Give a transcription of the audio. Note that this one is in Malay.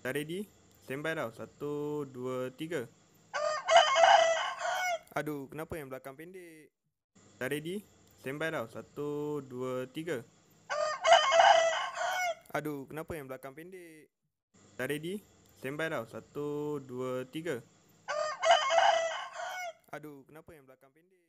Dah ready? Standby tau. Satu, dua, tiga. Aduh, kenapa yang belakang pendek? Dah ready? Standby tau. Satu, dua, tiga. Aduh, kenapa yang belakang pendek? Dah ready? Standby tau. Satu, dua, tiga. Aduh, kenapa yang belakang pendek?